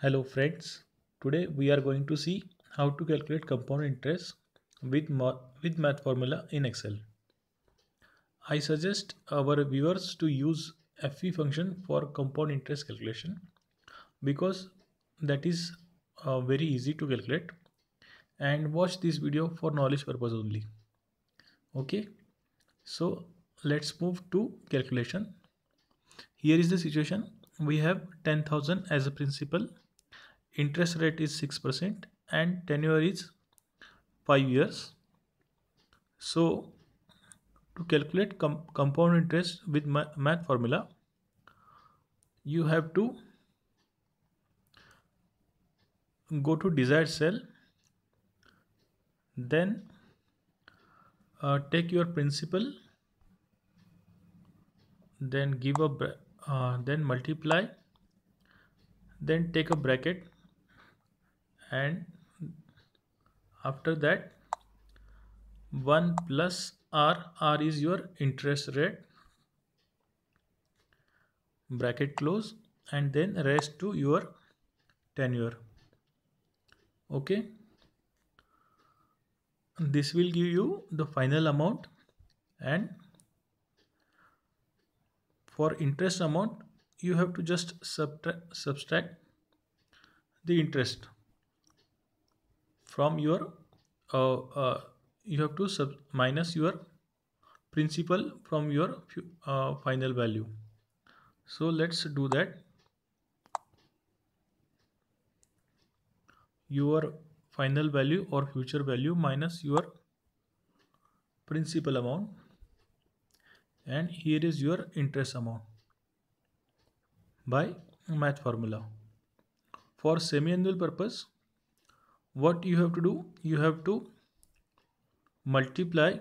Hello friends, today we are going to see how to calculate compound interest with, with math formula in Excel. I suggest our viewers to use FV function for compound interest calculation because that is uh, very easy to calculate and watch this video for knowledge purpose only. Okay, so let's move to calculation. Here is the situation. We have 10,000 as a principal interest rate is 6% and tenure is 5 years. So to calculate com compound interest with math formula, you have to go to desired cell, then uh, take your principal, then give a uh, then multiply, then take a bracket and after that 1 plus r r is your interest rate bracket close and then rest to your tenure. Okay? This will give you the final amount and for interest amount you have to just subtract subtract the interest from your uh, uh, you have to sub minus your principal from your uh, final value. So let's do that. Your final value or future value minus your principal amount. And here is your interest amount by math formula. For semi-annual purpose what you have to do? You have to multiply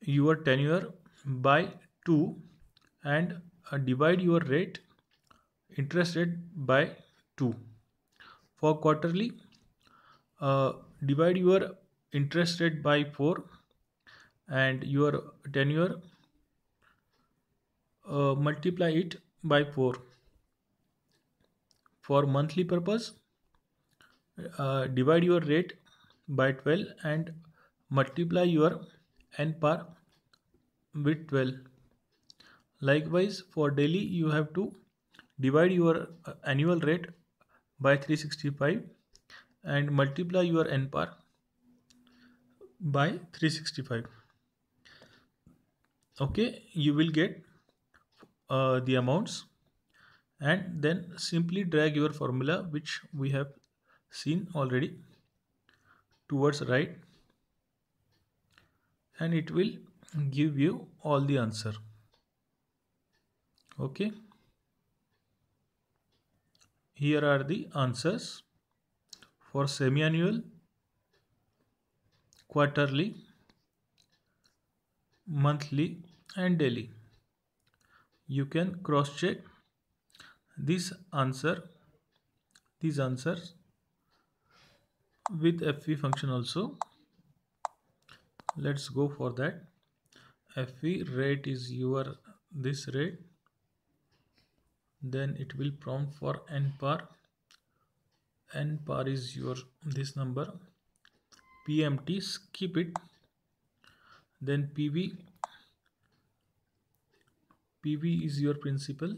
your tenure by 2 and uh, divide your rate interest rate by 2 for quarterly uh, divide your interest rate by 4 and your tenure uh, multiply it by 4 for monthly purpose uh, divide your rate by 12 and multiply your n par with 12 likewise for daily you have to divide your uh, annual rate by 365 and multiply your nper by 365 okay you will get uh, the amounts. And then simply drag your formula which we have seen already towards right and it will give you all the answer. Okay. Here are the answers for semi-annual quarterly monthly and daily. You can cross check this answer these answers with fv function also. Let's go for that. Fv rate is your this rate. Then it will prompt for nper. N par is your this number. Pmt skip it. Then pv pv is your principal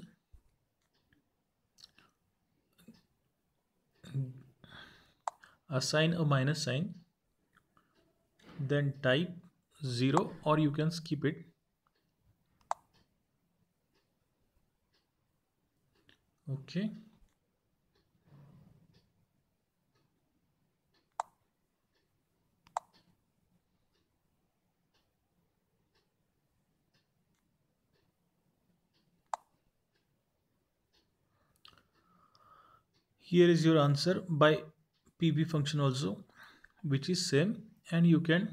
assign a minus sign then type 0 or you can skip it. Okay. Here is your answer by pv function also which is same and you can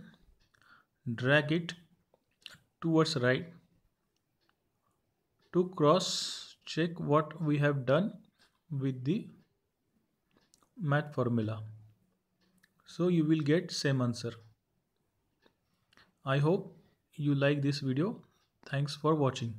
drag it towards right to cross check what we have done with the math formula. So you will get same answer. I hope you like this video. Thanks for watching